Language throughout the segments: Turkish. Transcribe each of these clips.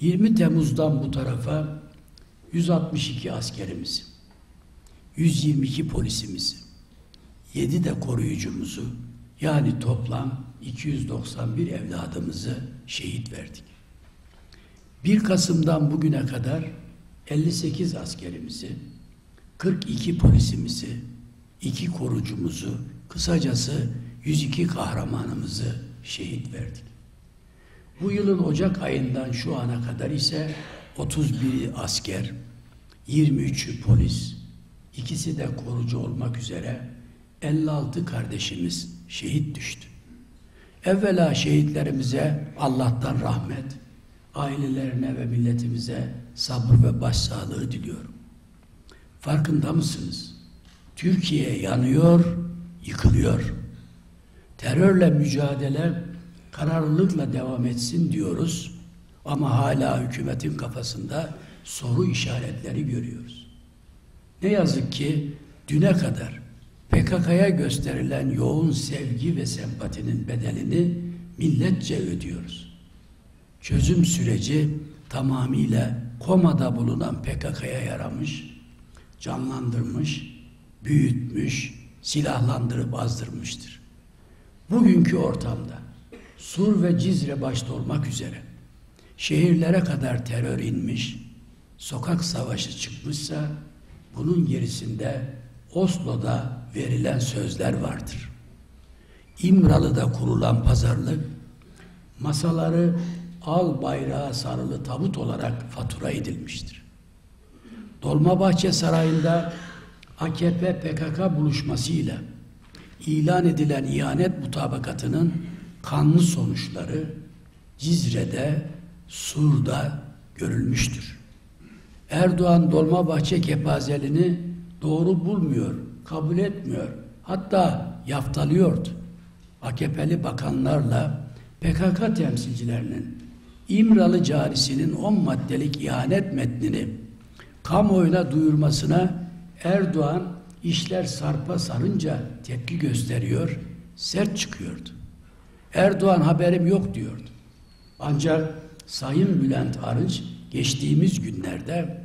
20 Temmuz'dan bu tarafa 162 askerimiz, 122 polisimiz, 7 de koruyucumuzu yani toplam 291 evladımızı şehit verdik. 1 Kasım'dan bugüne kadar 58 askerimizi, 42 polisimizi, 2 korucumuzu, kısacası 102 kahramanımızı şehit verdik. Bu yılın Ocak ayından şu ana kadar ise 31 asker, 23'ü polis, ikisi de korucu olmak üzere 56 kardeşimiz şehit düştü. Evvela şehitlerimize Allah'tan rahmet, ailelerine ve milletimize sabır ve başsağlığı diliyorum. Farkında mısınız? Türkiye yanıyor, yıkılıyor. Terörle mücadele kararlılıkla devam etsin diyoruz ama hala hükümetin kafasında soru işaretleri görüyoruz. Ne yazık ki düne kadar PKK'ya gösterilen yoğun sevgi ve sempatinin bedelini milletçe ödüyoruz. Çözüm süreci tamamıyla komada bulunan PKK'ya yaramış, canlandırmış, büyütmüş, silahlandırıp azdırmıştır. Bugünkü ortamda Sur ve Cizre başta olmak üzere şehirlere kadar terör inmiş, sokak savaşı çıkmışsa bunun gerisinde Oslo'da verilen sözler vardır. İmralı'da kurulan pazarlık masaları al bayrağı sarılı tabut olarak fatura edilmiştir. Dolmabahçe Sarayı'nda AKP PKK buluşmasıyla ilan edilen ihanet mutabakatının kanlı sonuçları Cizre'de, Sur'da görülmüştür. Erdoğan Dolmabahçe kepazelini doğru bulmuyor, kabul etmiyor. Hatta yaftalıyordu. AKP'li bakanlarla PKK temsilcilerinin İmralı carisinin 10 maddelik ihanet metnini kamuoyuna duyurmasına Erdoğan işler sarpa sarınca tepki gösteriyor, sert çıkıyordu. Erdoğan haberim yok diyordu. Ancak Sayın Bülent Arınç geçtiğimiz günlerde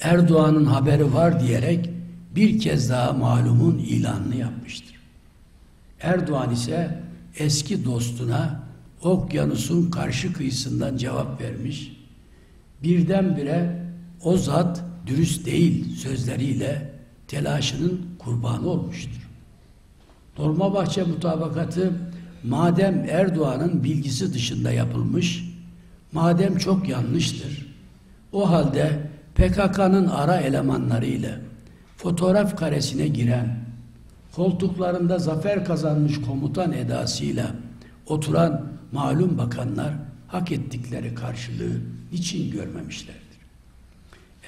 Erdoğan'ın haberi var diyerek bir kez daha malumun ilanını yapmıştır. Erdoğan ise eski dostuna okyanusun karşı kıyısından cevap vermiş. Birdenbire o zat dürüst değil sözleriyle telaşının kurbanı olmuştur. Dolmabahçe mutabakatı madem Erdoğan'ın bilgisi dışında yapılmış, madem çok yanlıştır, o halde PKK'nın ara elemanlarıyla fotoğraf karesine giren, koltuklarında zafer kazanmış komutan edasıyla oturan malum bakanlar hak ettikleri karşılığı niçin görmemişlerdir?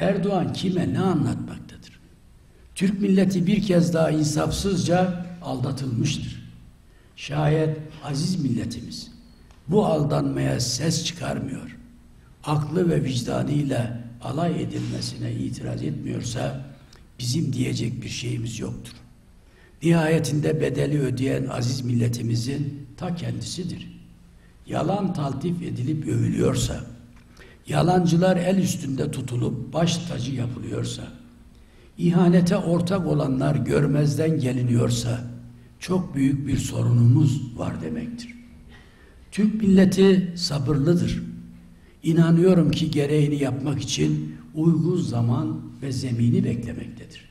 Erdoğan kime ne anlatmaktadır? Türk milleti bir kez daha insafsızca aldatılmıştır. Şayet aziz milletimiz bu aldanmaya ses çıkarmıyor, aklı ve vicdanıyla alay edilmesine itiraz etmiyorsa bizim diyecek bir şeyimiz yoktur. Nihayetinde bedeli ödeyen aziz milletimizin ta kendisidir. Yalan taltif edilip övülüyorsa, yalancılar el üstünde tutulup baş tacı yapılıyorsa, ihanete ortak olanlar görmezden geliniyorsa, çok büyük bir sorunumuz var demektir. Türk milleti sabırlıdır. İnanıyorum ki gereğini yapmak için uygun zaman ve zemini beklemektedir.